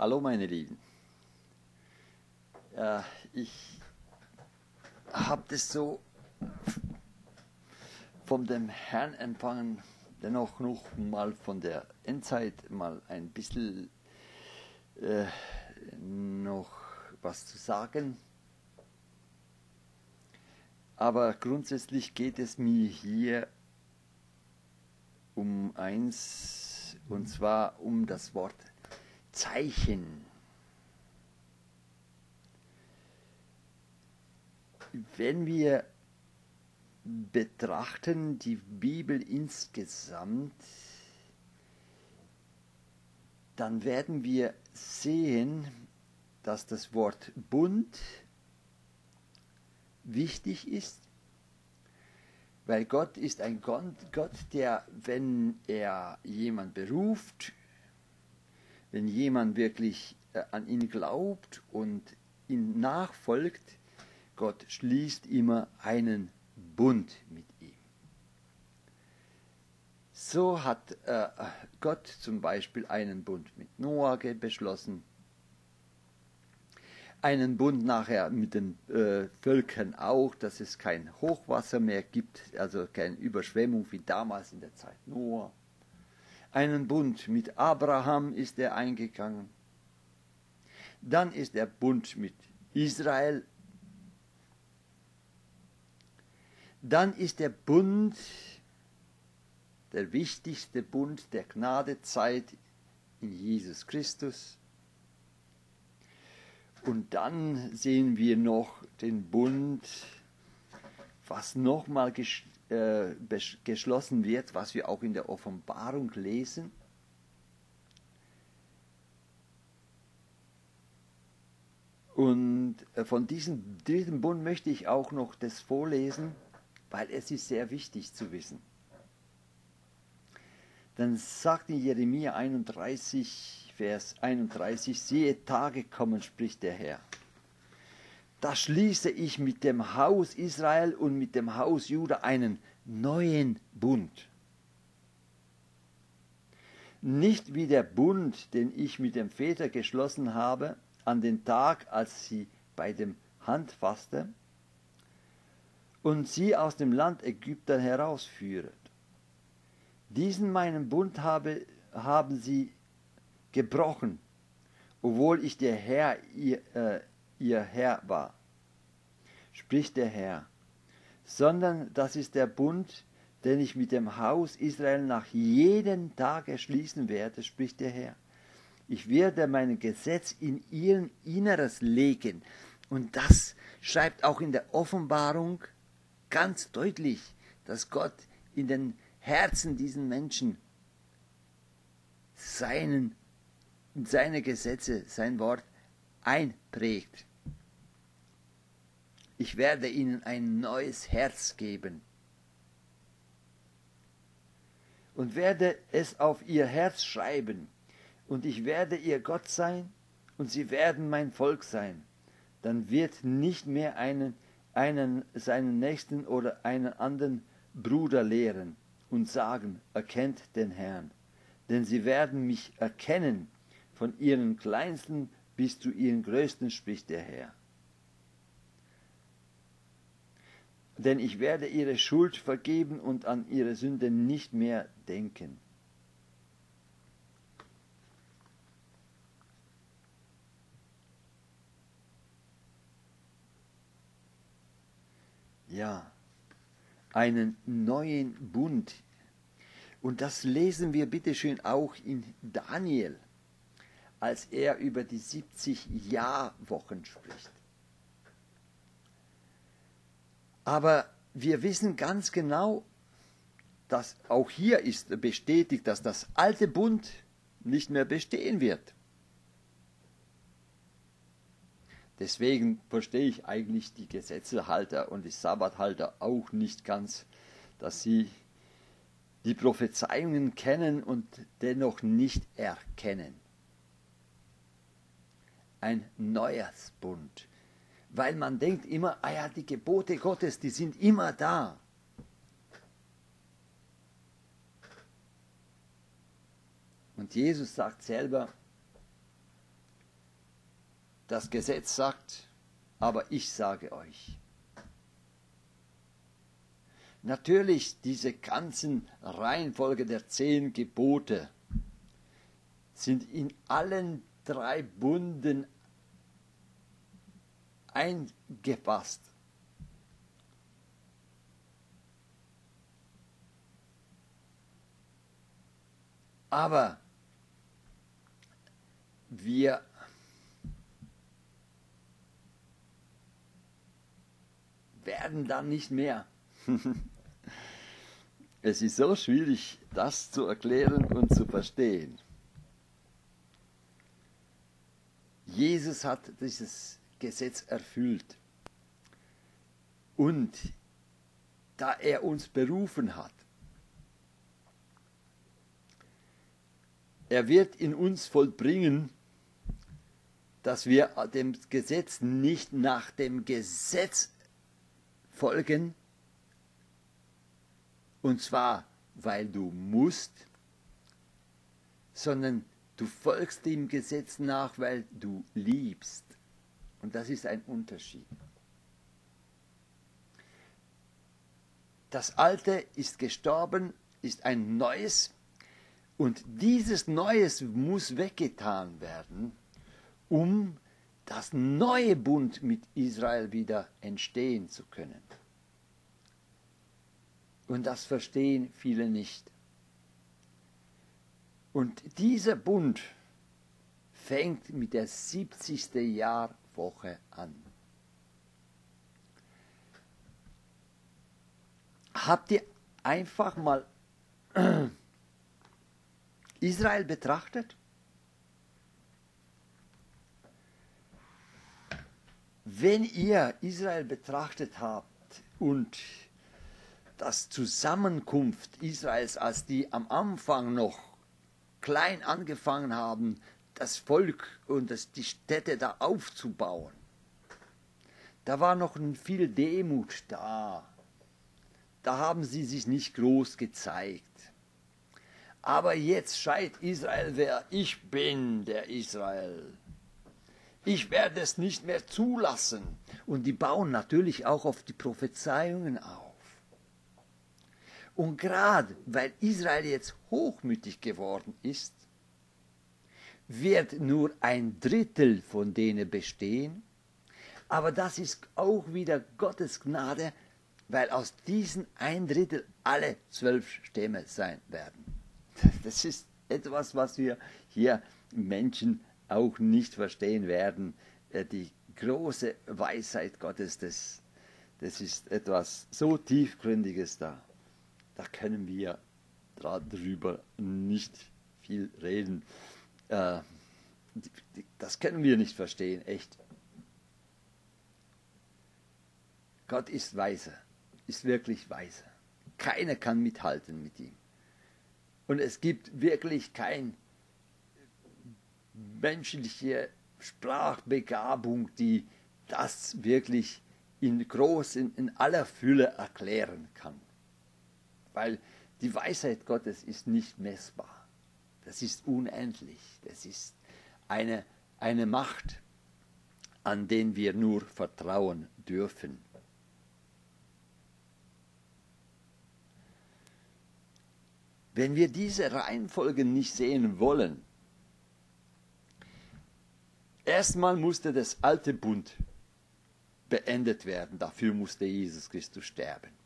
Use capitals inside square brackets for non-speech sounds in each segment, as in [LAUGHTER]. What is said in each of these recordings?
Hallo meine Lieben. Ja, ich habe das so von dem Herrn empfangen, dennoch noch mal von der Endzeit mal ein bisschen äh, noch was zu sagen. Aber grundsätzlich geht es mir hier um eins, und zwar um das Wort Zeichen. Wenn wir betrachten die Bibel insgesamt, dann werden wir sehen, dass das Wort Bund wichtig ist, weil Gott ist ein Gott, der, wenn er jemand beruft, wenn jemand wirklich äh, an ihn glaubt und ihn nachfolgt, Gott schließt immer einen Bund mit ihm. So hat äh, Gott zum Beispiel einen Bund mit Noah beschlossen, einen Bund nachher mit den äh, Völkern auch, dass es kein Hochwasser mehr gibt, also keine Überschwemmung wie damals in der Zeit Noah. Einen Bund mit Abraham ist er eingegangen. Dann ist der Bund mit Israel. Dann ist der Bund, der wichtigste Bund der Gnadezeit in Jesus Christus. Und dann sehen wir noch den Bund, was nochmal ges äh, geschlossen wird, was wir auch in der Offenbarung lesen. Und äh, von diesem dritten Bund möchte ich auch noch das vorlesen, weil es ist sehr wichtig zu wissen. Dann sagt in Jeremia 31, Vers 31, siehe Tage kommen, spricht der Herr. Da schließe ich mit dem Haus Israel und mit dem Haus Juda einen neuen Bund. Nicht wie der Bund, den ich mit dem Väter geschlossen habe, an den Tag, als sie bei dem Hand fasste und sie aus dem Land Ägypten herausführet. Diesen meinen Bund habe, haben sie gebrochen, obwohl ich der Herr ihr, äh, ihr Herr war, spricht der Herr, sondern das ist der Bund, den ich mit dem Haus Israel nach jedem Tage schließen werde, spricht der Herr. Ich werde mein Gesetz in ihren Inneres legen. Und das schreibt auch in der Offenbarung ganz deutlich, dass Gott in den Herzen diesen Menschen seinen seine Gesetze, sein Wort einprägt. Ich werde ihnen ein neues Herz geben und werde es auf ihr Herz schreiben, und ich werde ihr Gott sein, und sie werden mein Volk sein. Dann wird nicht mehr einen, einen seinen Nächsten oder einen anderen Bruder lehren und sagen, erkennt den Herrn. Denn sie werden mich erkennen, von ihren kleinsten bis zu ihren größten spricht der Herr. Denn ich werde ihre Schuld vergeben und an ihre Sünden nicht mehr denken. Ja, einen neuen Bund. Und das lesen wir bitteschön auch in Daniel als er über die 70 Jahrwochen spricht. Aber wir wissen ganz genau, dass auch hier ist bestätigt, dass das alte Bund nicht mehr bestehen wird. Deswegen verstehe ich eigentlich die Gesetzehalter und die Sabbathalter auch nicht ganz, dass sie die Prophezeiungen kennen und dennoch nicht erkennen ein neues Bund. Weil man denkt immer, ah ja, die Gebote Gottes, die sind immer da. Und Jesus sagt selber, Das Gesetz sagt, aber ich sage euch. Natürlich diese ganzen Reihenfolge der zehn Gebote sind in allen drei Bunden eingefasst. Aber wir werden dann nicht mehr. [LAUGHS] es ist so schwierig, das zu erklären und zu verstehen. Jesus hat dieses Gesetz erfüllt. Und da er uns berufen hat, er wird in uns vollbringen, dass wir dem Gesetz nicht nach dem Gesetz folgen, und zwar weil du musst, sondern du folgst dem Gesetz nach, weil du liebst. Und das ist ein Unterschied. Das Alte ist gestorben, ist ein Neues und dieses Neues muss weggetan werden, um das neue Bund mit Israel wieder entstehen zu können. Und das verstehen viele nicht. Und dieser Bund fängt mit der 70. Jahrwoche an. Habt ihr einfach mal [CLEARS THROAT] Israel betrachtet? Wenn ihr Israel betrachtet habt und das Zusammenkunft Israels, als die am Anfang noch klein angefangen haben, das Volk und das, die Städte da aufzubauen, da war noch viel Demut da. Da haben sie sich nicht groß gezeigt. Aber jetzt schreit Israel, wer ich bin, der Israel. Ich werde es nicht mehr zulassen. Und die bauen natürlich auch auf die Prophezeiungen auf. Und gerade weil Israel jetzt hochmütig geworden ist, wird nur ein Drittel von denen bestehen. Aber das ist auch wieder Gottes Gnade, weil aus diesen ein Drittel alle zwölf Stämme sein werden. [LAUGHS] Das ist etwas, was wir hier Menschen auch nicht verstehen werden. Äh, die große Weisheit Gottes, das, das ist etwas so tiefgründiges da. Da können wir darüber nicht viel reden. Äh, das können wir nicht verstehen, echt. Gott ist weise, ist wirklich weise. Keiner kann mithalten mit ihm. Und es gibt wirklich kein menschliche Sprachbegabung, die das wirklich in groß, in, in aller Fülle erklären kann. Weil die Weisheit Gottes ist nicht messbar. Das ist unendlich. Das ist eine, eine Macht, an den wir nur vertrauen dürfen. Wenn wir diese Reihenfolge nicht sehen wollen, erstmal musste das alte Bund beendet werden, dafür musste Jesus Christus sterben.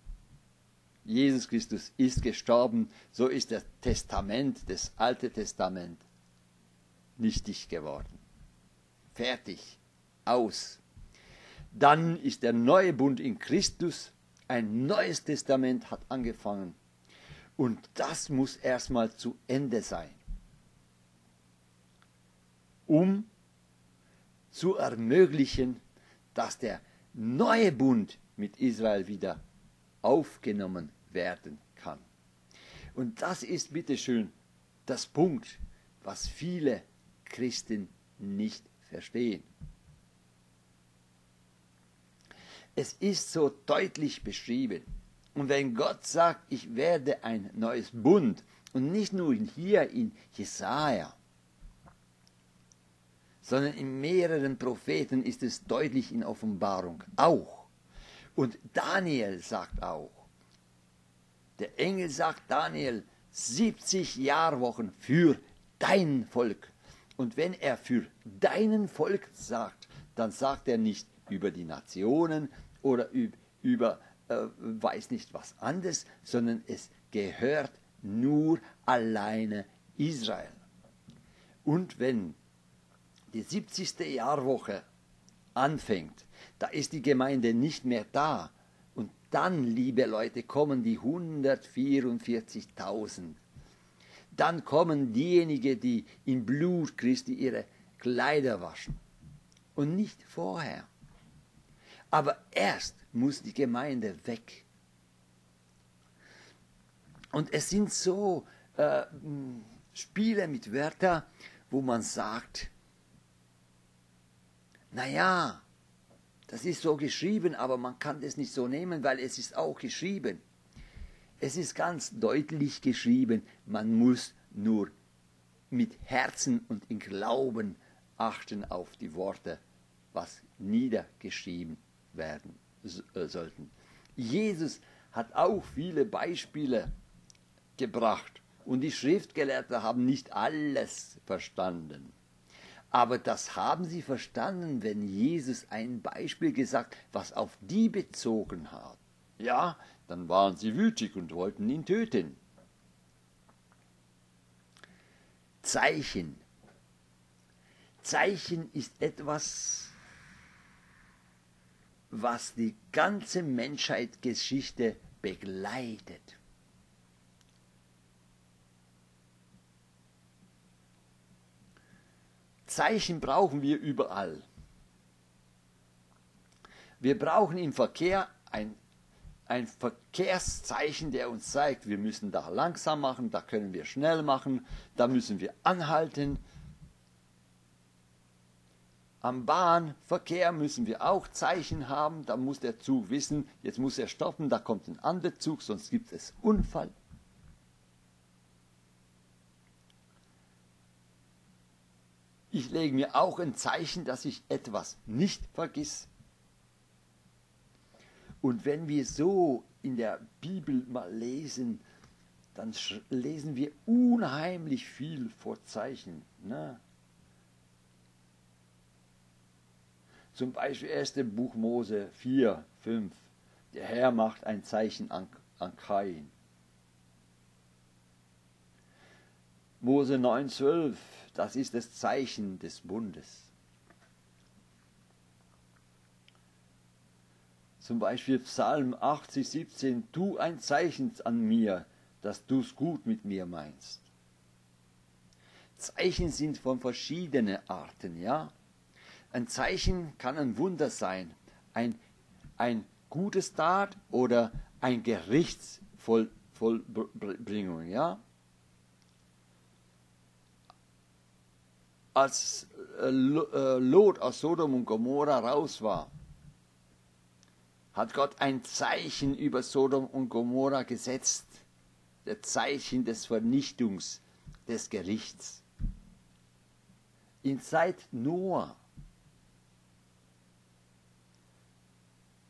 Jesus Christus ist gestorben, so ist das Testament, das Alte Testament, nichtig geworden. Fertig, aus. Dann ist der neue Bund in Christus, ein neues Testament hat angefangen. Und das muss erstmal zu Ende sein, um zu ermöglichen, dass der neue Bund mit Israel wieder aufgenommen werden kann. Und das ist bitteschön das Punkt, was viele Christen nicht verstehen. Es ist so deutlich beschrieben. Und wenn Gott sagt, ich werde ein neues Bund, und nicht nur hier in Jesaja, sondern in mehreren Propheten ist es deutlich in Offenbarung auch. Und Daniel sagt auch, der Engel sagt Daniel, 70 Jahrwochen für dein Volk. Und wenn er für deinen Volk sagt, dann sagt er nicht über die Nationen oder über, äh, weiß nicht was anderes, sondern es gehört nur alleine Israel. Und wenn die 70. Jahrwoche anfängt, da ist die Gemeinde nicht mehr da. Und dann, liebe Leute, kommen die 144.000. Dann kommen diejenigen, die im Blut Christi ihre Kleider waschen. Und nicht vorher. Aber erst muss die Gemeinde weg. Und es sind so äh, Spiele mit Wörtern, wo man sagt, naja, das ist so geschrieben, aber man kann das nicht so nehmen, weil es ist auch geschrieben. Es ist ganz deutlich geschrieben, man muss nur mit Herzen und in Glauben achten auf die Worte, was niedergeschrieben werden äh, sollten. Jesus hat auch viele Beispiele gebracht und die Schriftgelehrten haben nicht alles verstanden. Aber das haben sie verstanden, wenn Jesus ein Beispiel gesagt, was auf die bezogen hat. Ja, dann waren sie wütig und wollten ihn töten. Zeichen. Zeichen ist etwas, was die ganze Menschheitsgeschichte begleitet. Zeichen brauchen wir überall. Wir brauchen im Verkehr ein, ein Verkehrszeichen, der uns zeigt, wir müssen da langsam machen, da können wir schnell machen, da müssen wir anhalten. Am Bahnverkehr müssen wir auch Zeichen haben, da muss der Zug wissen, jetzt muss er stoppen, da kommt ein anderer Zug, sonst gibt es Unfall. Ich lege mir auch ein Zeichen, dass ich etwas nicht vergiss. Und wenn wir so in der Bibel mal lesen, dann lesen wir unheimlich viel vor Zeichen. Ne? Zum Beispiel 1. Buch Mose 4, 5. Der Herr macht ein Zeichen an, an Kain. Mose 9, 12. Das ist das Zeichen des Bundes. Zum Beispiel Psalm 80, 17, tu ein Zeichen an mir, dass du's gut mit mir meinst. Zeichen sind von verschiedenen Arten, ja. Ein Zeichen kann ein Wunder sein, ein, ein gutes Tat oder ein Gerichtsvollbringung, ja. Als äh, äh, Lot aus Sodom und Gomorra raus war, hat Gott ein Zeichen über Sodom und Gomorra gesetzt, der Zeichen des Vernichtungs, des Gerichts. In Zeit Noah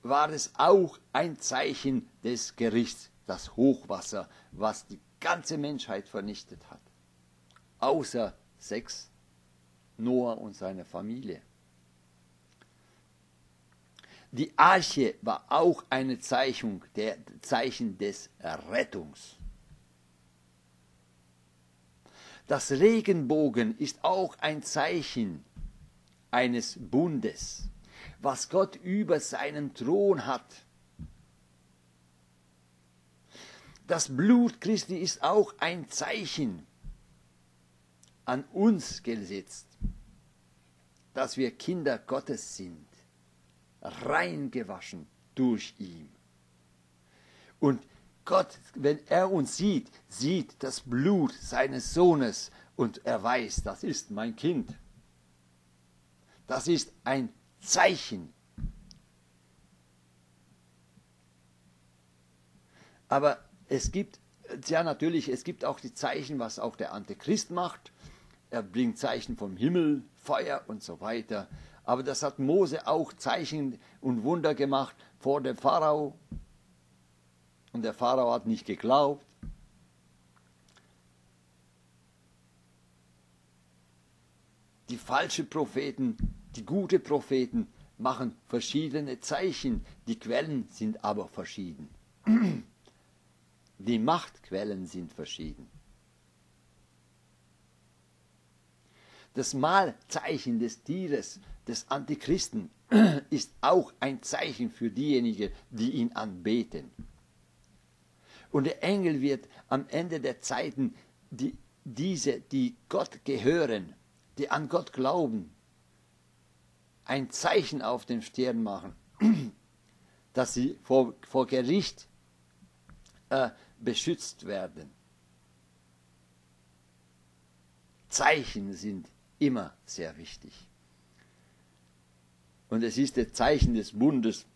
war es auch ein Zeichen des Gerichts, das Hochwasser, was die ganze Menschheit vernichtet hat, außer sechs Noah und seine Familie. Die Arche war auch eine Zeichnung, der Zeichen des Rettungs. Das Regenbogen ist auch ein Zeichen eines Bundes, was Gott über seinen Thron hat. Das Blut Christi ist auch ein Zeichen an uns gesetzt dass wir Kinder Gottes sind, rein gewaschen durch ihn. Und Gott, wenn er uns sieht, sieht das Blut seines Sohnes und er weiß, das ist mein Kind. Das ist ein Zeichen. Aber es gibt, ja natürlich, es gibt auch die Zeichen, was auch der Antichrist macht er bringt Zeichen vom Himmel, Feuer und so weiter. Aber das hat Mose auch Zeichen und Wunder gemacht vor dem Pharao. Und der Pharao hat nicht geglaubt. Die falschen Propheten, die guten Propheten machen verschiedene Zeichen. Die Quellen sind aber verschieden. [CLEARS THROAT] Die Machtquellen sind verschieden. Das Mahlzeichen des Tieres, des Antichristen, [CLEARS THROAT] ist auch ein Zeichen für diejenigen, die ihn anbeten. Und der Engel wird am Ende der Zeiten die, diese, die Gott gehören, die an Gott glauben, ein Zeichen auf den Stirn machen, [CLEARS THROAT] dass sie vor, vor Gericht äh, beschützt werden. Zeichen sind immer sehr wichtig. Und es ist das Zeichen des Bundes,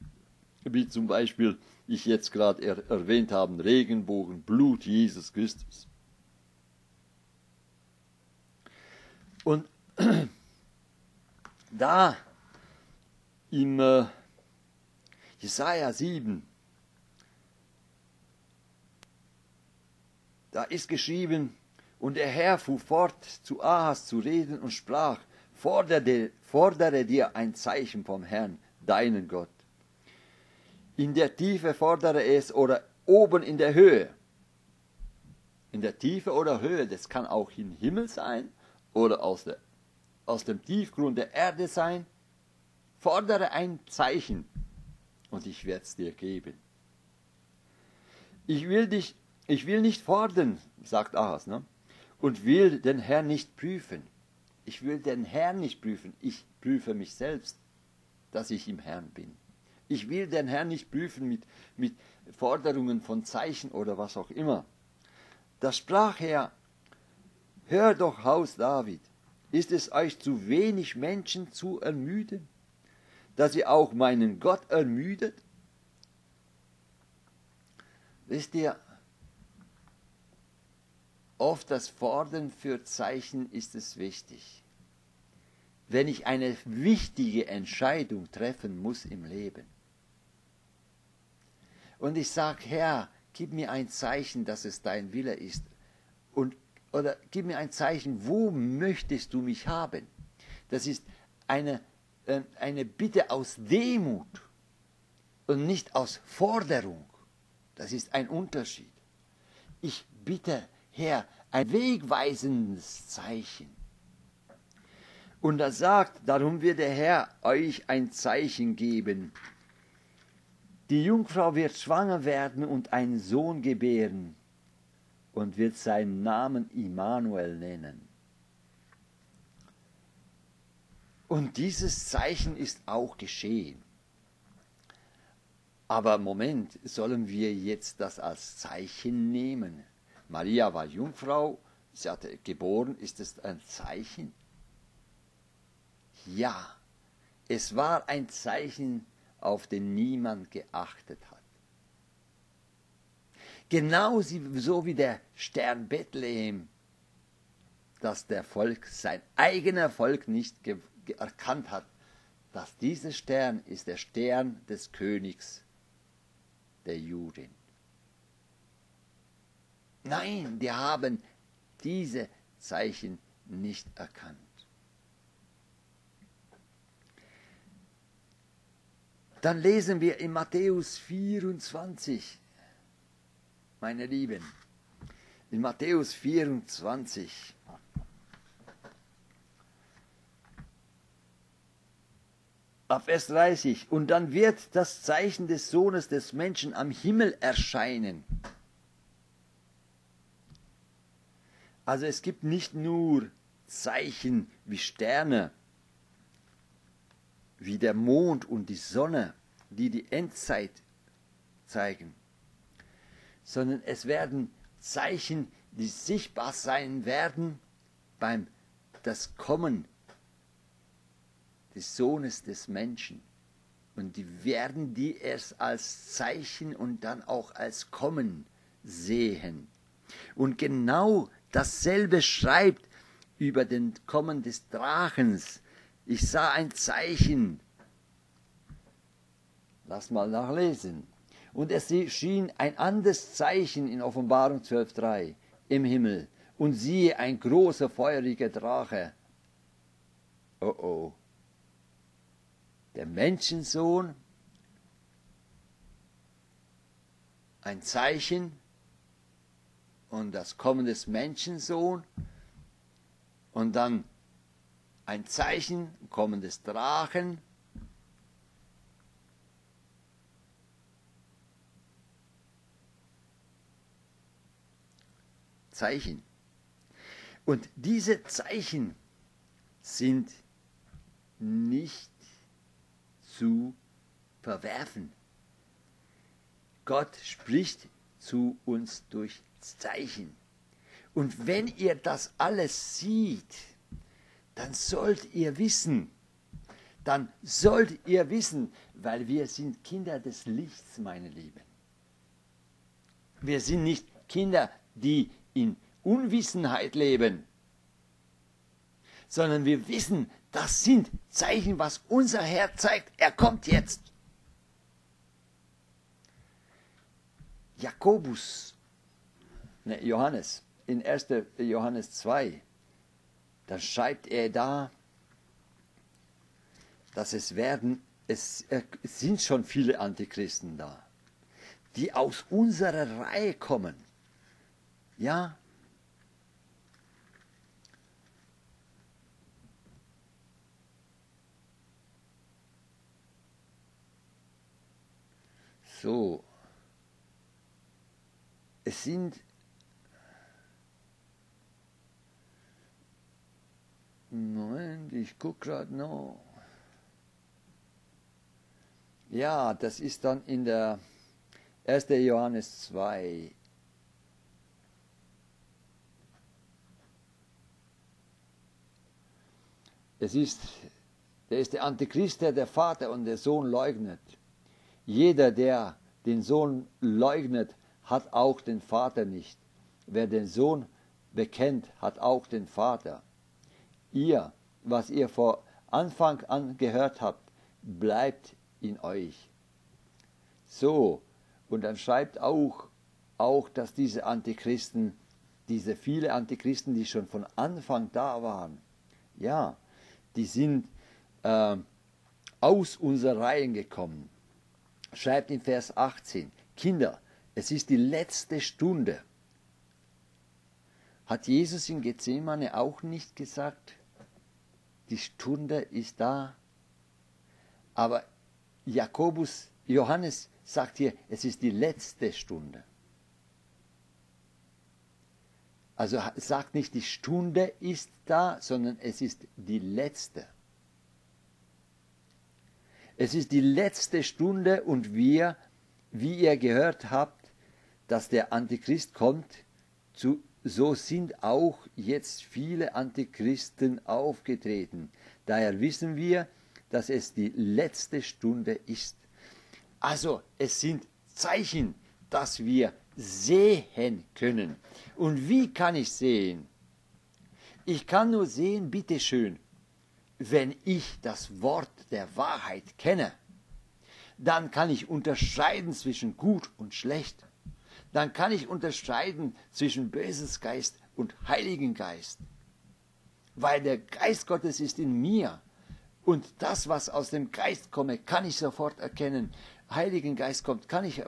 wie zum Beispiel ich jetzt gerade er erwähnt habe, Regenbogen, Blut Jesus Christus. Und [CLEARS THROAT] da im äh, Jesaja 7, da ist geschrieben, und der Herr fuhr fort, zu Ahas zu reden und sprach, fordere, fordere dir ein Zeichen vom Herrn, deinen Gott. In der Tiefe fordere es oder oben in der Höhe. In der Tiefe oder Höhe, das kann auch im Himmel sein oder aus, der, aus dem Tiefgrund der Erde sein. Fordere ein Zeichen und ich werde es dir geben. Ich will dich, ich will nicht fordern, sagt Ahas, ne? Und will den Herrn nicht prüfen. Ich will den Herrn nicht prüfen, ich prüfe mich selbst, dass ich im Herrn bin. Ich will den Herrn nicht prüfen mit, mit Forderungen von Zeichen oder was auch immer. Da sprach er, hör doch Haus David, ist es euch zu wenig Menschen zu ermüden, dass ihr auch meinen Gott ermüdet? Wisst ihr, Oft das Fordern für Zeichen ist es wichtig. Wenn ich eine wichtige Entscheidung treffen muss im Leben und ich sage, Herr, gib mir ein Zeichen, dass es dein Wille ist und oder gib mir ein Zeichen, wo möchtest du mich haben? Das ist eine, äh, eine Bitte aus Demut und nicht aus Forderung. Das ist ein Unterschied. Ich bitte, Herr, ein wegweisendes Zeichen. Und er sagt, darum wird der Herr euch ein Zeichen geben. Die Jungfrau wird schwanger werden und einen Sohn gebären und wird seinen Namen Immanuel nennen. Und dieses Zeichen ist auch geschehen. Aber Moment, sollen wir jetzt das als Zeichen nehmen? Maria war Jungfrau, sie hatte geboren, ist es ein Zeichen? Ja, es war ein Zeichen, auf den niemand geachtet hat. Genau so wie der Stern Bethlehem, dass der Volk, sein eigener Volk nicht erkannt hat, dass dieser Stern ist der Stern des Königs der Juden. Nein, die haben diese Zeichen nicht erkannt. Dann lesen wir in Matthäus 24, meine Lieben, in Matthäus 24. Ab Vers 30. Und dann wird das Zeichen des Sohnes des Menschen am Himmel erscheinen. Also es gibt nicht nur Zeichen wie Sterne, wie der Mond und die Sonne, die die Endzeit zeigen, sondern es werden Zeichen, die sichtbar sein werden beim das Kommen des Sohnes des Menschen. Und die werden die erst als Zeichen und dann auch als Kommen sehen. Und genau dasselbe schreibt über den Kommen des Drachens. Ich sah ein Zeichen. Lass mal nachlesen. Und es schien ein anderes Zeichen in Offenbarung 12.3 im Himmel. Und siehe, ein großer feuriger Drache. Oh oh. Der Menschensohn, ein Zeichen und das Kommen des Menschensohn und dann ein Zeichen, Kommen des Drachen Zeichen. Und diese Zeichen sind nicht zu verwerfen. Gott spricht zu uns durch Zeichen. Und wenn ihr das alles seht, dann sollt ihr wissen, dann sollt ihr wissen, weil wir sind Kinder des Lichts, meine Lieben. Wir sind nicht Kinder, die in Unwissenheit leben, sondern wir wissen, das sind Zeichen, was unser Herr zeigt. Er kommt jetzt. Jakobus, ne, Johannes, in 1. Johannes 2, da schreibt er da, dass es werden, es, es sind schon viele Antichristen da, die aus unserer Reihe kommen. Ja, So. Es sind Moment, ich gucke gerade noch. Ja, das ist dann in der 1. Johannes 2. Es ist, der ist der Antichrist, der der Vater und der Sohn leugnet. Jeder, der den Sohn leugnet, hat auch den Vater nicht. Wer den Sohn bekennt, hat auch den Vater. Ihr, was ihr vor Anfang an gehört habt, bleibt in euch. So, und dann schreibt auch, auch, dass diese Antichristen, diese viele Antichristen, die schon von Anfang da waren, ja, die sind äh, aus unseren Reihen gekommen schreibt in Vers 18, Kinder, es ist die letzte Stunde. Hat Jesus in Gethsemane auch nicht gesagt, die Stunde ist da? Aber Jakobus, Johannes sagt hier, es ist die letzte Stunde. Also sagt nicht, die Stunde ist da, sondern es ist die letzte. Es ist die letzte Stunde und wir, wie ihr gehört habt, dass der Antichrist kommt, zu, so sind auch jetzt viele Antichristen aufgetreten. Daher wissen wir, dass es die letzte Stunde ist. Also es sind Zeichen, dass wir sehen können. Und wie kann ich sehen? Ich kann nur sehen, bitteschön, wenn ich das Wort der Wahrheit kenne, dann kann ich unterscheiden zwischen gut und schlecht. Dann kann ich unterscheiden zwischen böses Geist und Heiligen Geist. Weil der Geist Gottes ist in mir. Und das, was aus dem Geist komme, kann ich sofort erkennen. Heiligen Geist kommt, kann ich.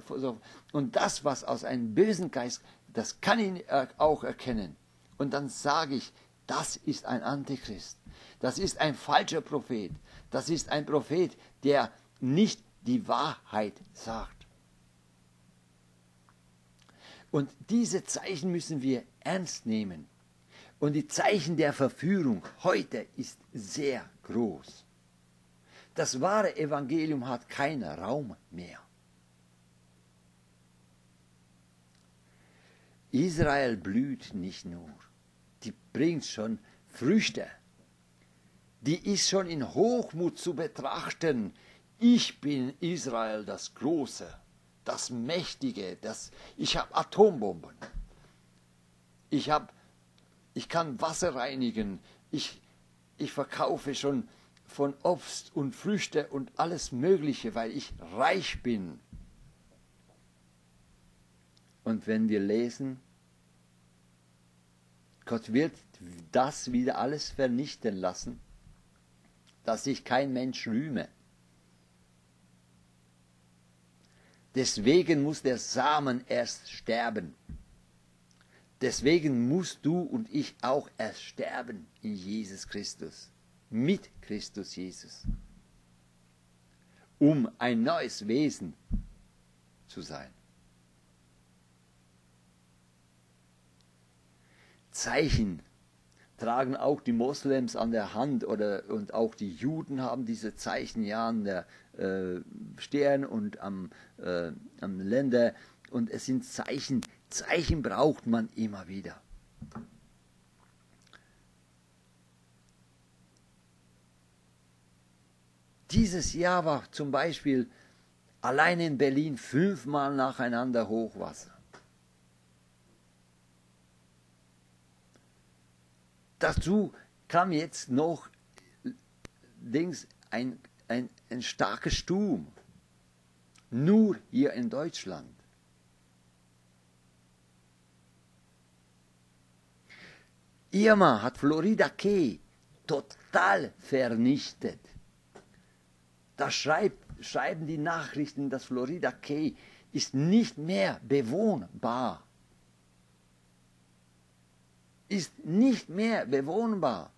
Und das, was aus einem bösen Geist, das kann ich auch erkennen. Und dann sage ich, das ist ein Antichrist. Das ist ein falscher Prophet. Das ist ein Prophet, der nicht die Wahrheit sagt. Und diese Zeichen müssen wir ernst nehmen. Und die Zeichen der Verführung heute ist sehr groß. Das wahre Evangelium hat keinen Raum mehr. Israel blüht nicht nur, die bringt schon Früchte die ist schon in Hochmut zu betrachten. Ich bin Israel das Große, das Mächtige, das, ich habe Atombomben. Ich habe Ich kann Wasser reinigen. Ich, ich verkaufe schon von Obst und Früchte und alles Mögliche, weil ich reich bin. Und wenn wir lesen, Gott wird das wieder alles vernichten lassen, dass sich kein Mensch rühme. Deswegen muss der Samen erst sterben. Deswegen musst du und ich auch erst sterben in Jesus Christus, mit Christus Jesus, um ein neues Wesen zu sein. Zeichen tragen auch die Moslems an der Hand oder und auch die Juden haben diese Zeichen ja an der äh, Stirn und am, äh, am Länder und es sind Zeichen. Zeichen braucht man immer wieder. Dieses Jahr war zum Beispiel allein in Berlin fünfmal nacheinander Hochwasser. Dazu kam jetzt noch Dings, ein, ein, ein starker Sturm. Nur hier in Deutschland. Irma hat Florida Key total vernichtet. Da schreibt, schreiben die Nachrichten, dass Florida Key ist nicht mehr bewohnbar ist nicht mehr bewohnbar.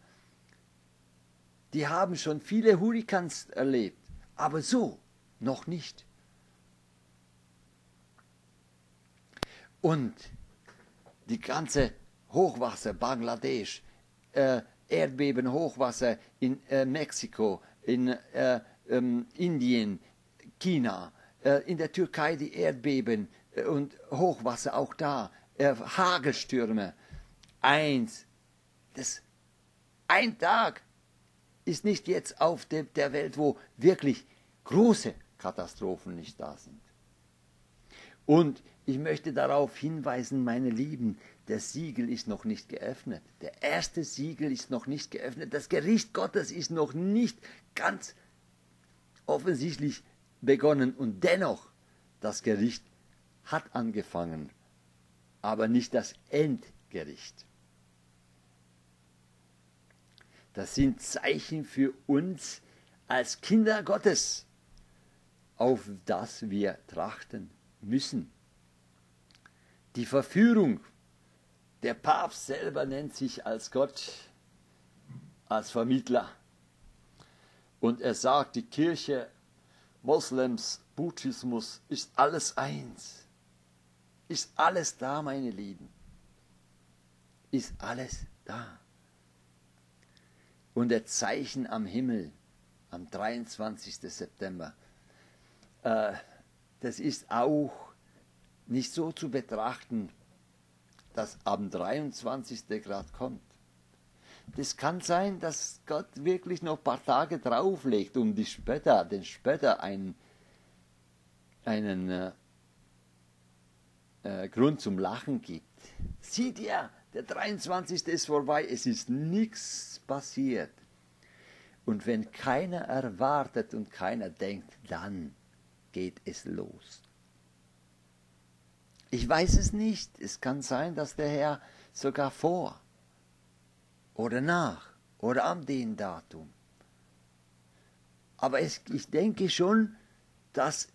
Die haben schon viele Hurrikans erlebt, aber so noch nicht. Und die ganze Hochwasser, Bangladesch, äh, Erdbeben, Hochwasser in äh, Mexiko, in äh, ähm, Indien, China, äh, in der Türkei die Erdbeben äh, und Hochwasser auch da, äh, Hagelstürme, eins. Das, ein Tag ist nicht jetzt auf der Welt, wo wirklich große Katastrophen nicht da sind. Und ich möchte darauf hinweisen, meine Lieben, der Siegel ist noch nicht geöffnet. Der erste Siegel ist noch nicht geöffnet. Das Gericht Gottes ist noch nicht ganz offensichtlich begonnen. Und dennoch, das Gericht hat angefangen, aber nicht das Endgericht. Das sind Zeichen für uns als Kinder Gottes, auf das wir trachten müssen. Die Verführung, der Papst selber nennt sich als Gott, als Vermittler. Und er sagt, die Kirche, Moslems, Buddhismus ist alles eins. Ist alles da, meine Lieben. Ist alles da und der Zeichen am Himmel am 23. September. Äh, das ist auch nicht so zu betrachten, dass am 23. Grad kommt. Das kann sein, dass Gott wirklich noch ein paar Tage drauflegt, um die Spötter, den Spötter einen, einen äh, äh, Grund zum Lachen gibt. Sieht ihr, der 23. ist vorbei, es ist nichts passiert. Und wenn keiner erwartet und keiner denkt, dann geht es los. Ich weiß es nicht. Es kann sein, dass der Herr sogar vor oder nach oder am den Datum. Aber es, ich denke schon, dass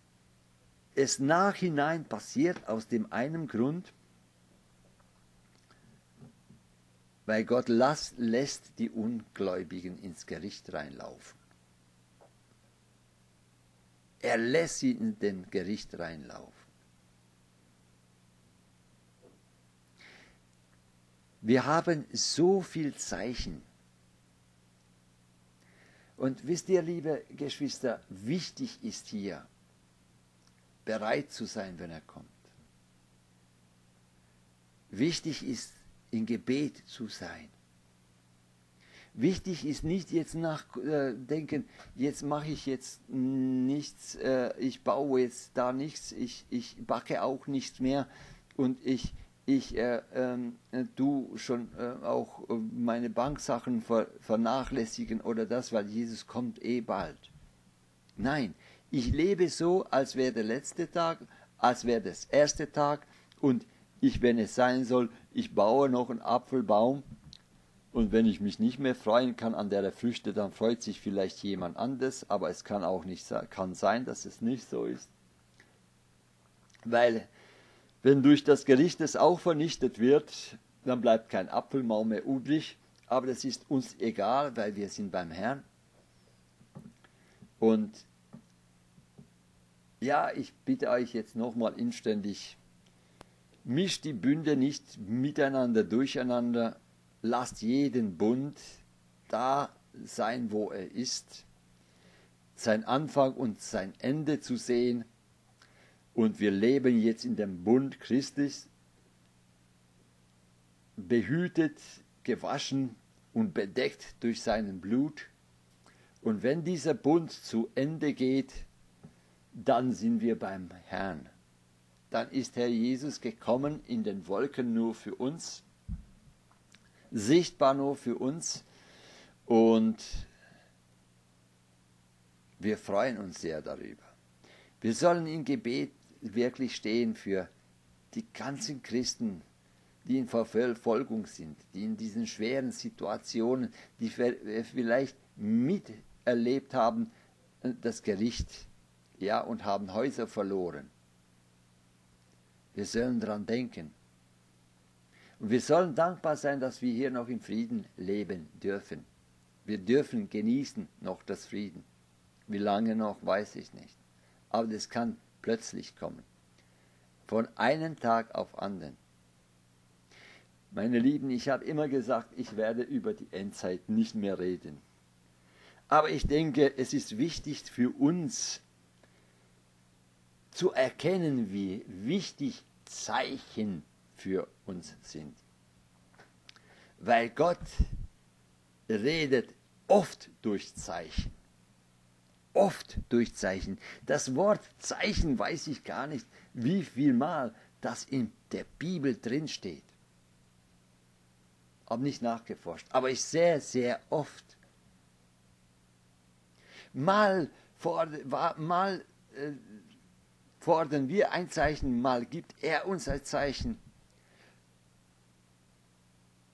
es nachhinein passiert aus dem einen Grund, weil Gott las, lässt die Ungläubigen ins Gericht reinlaufen. Er lässt sie in den Gericht reinlaufen. Wir haben so viel Zeichen. Und wisst ihr, liebe Geschwister, wichtig ist hier, bereit zu sein, wenn er kommt. Wichtig ist, in Gebet zu sein. Wichtig ist nicht jetzt nachdenken, äh, jetzt mache ich jetzt nichts, äh, ich baue jetzt da nichts, ich, ich backe auch nichts mehr und ich, ich äh, äh, du schon äh, auch äh, meine Banksachen ver vernachlässigen oder das, weil Jesus kommt eh bald. Nein, ich lebe so, als wäre der letzte Tag, als wäre das erste Tag und ich, wenn es sein soll, ich baue noch einen Apfelbaum und wenn ich mich nicht mehr freuen kann an der Früchte, dann freut sich vielleicht jemand anders, aber es kann auch nicht kann sein, dass es nicht so ist. Weil wenn durch das Gericht es auch vernichtet wird, dann bleibt kein Apfelbaum mehr übrig, aber das ist uns egal, weil wir sind beim Herrn. Und ja, ich bitte euch jetzt nochmal inständig, mischt die Bünde nicht miteinander durcheinander, lasst jeden Bund da sein, wo er ist, sein Anfang und sein Ende zu sehen. Und wir leben jetzt in dem Bund Christus, behütet, gewaschen und bedeckt durch seinen Blut. Und wenn dieser Bund zu Ende geht, dann sind wir beim Herrn. Dann ist Herr Jesus gekommen in den Wolken nur für uns, sichtbar nur für uns und wir freuen uns sehr darüber. Wir sollen im Gebet wirklich stehen für die ganzen Christen, die in Verfolgung sind, die in diesen schweren Situationen, die vielleicht miterlebt haben, das Gericht ja, und haben Häuser verloren. Wir sollen daran denken. Und wir sollen dankbar sein, dass wir hier noch im Frieden leben dürfen. Wir dürfen genießen noch das Frieden. Wie lange noch, weiß ich nicht. Aber das kann plötzlich kommen. Von einem Tag auf anderen. Meine Lieben, ich habe immer gesagt, ich werde über die Endzeit nicht mehr reden. Aber ich denke, es ist wichtig für uns, zu erkennen, wie wichtig Zeichen für uns sind. Weil Gott redet oft durch Zeichen. Oft durch Zeichen. Das Wort Zeichen weiß ich gar nicht, wie viel Mal das in der Bibel drin steht. Hab nicht nachgeforscht, aber ich sehr, sehr oft. Mal, vor, mal äh, fordern wir ein Zeichen, mal gibt er uns ein Zeichen.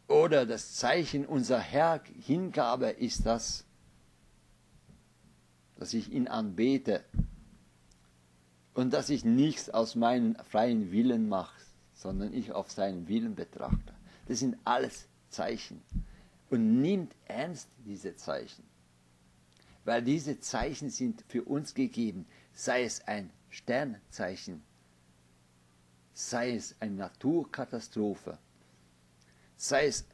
Oder das Zeichen unserer Herr Hingabe ist das, dass ich ihn anbete und dass ich nichts aus meinem freien Willen mache, sondern ich auf seinen Willen betrachte. Das sind alles Zeichen. Und nimmt ernst diese Zeichen. Weil diese Zeichen sind für uns gegeben, sei es ein Sternzeichen, sei es eine Naturkatastrophe, sei es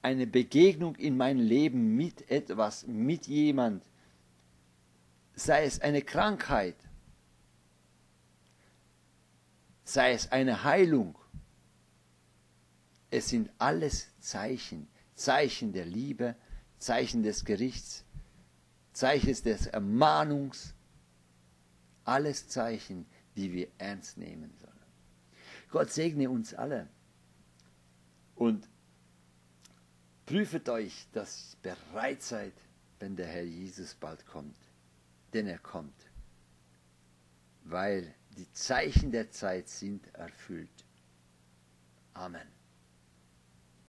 eine Begegnung in meinem Leben mit etwas, mit jemand, sei es eine Krankheit, sei es eine Heilung. Es sind alles Zeichen, Zeichen der Liebe, Zeichen des Gerichts, Zeichen des Ermahnungs, alles Zeichen, die wir ernst nehmen sollen. Gott segne uns alle und prüfet euch, dass ihr bereit seid, wenn der Herr Jesus bald kommt. Denn er kommt, weil die Zeichen der Zeit sind erfüllt. Amen.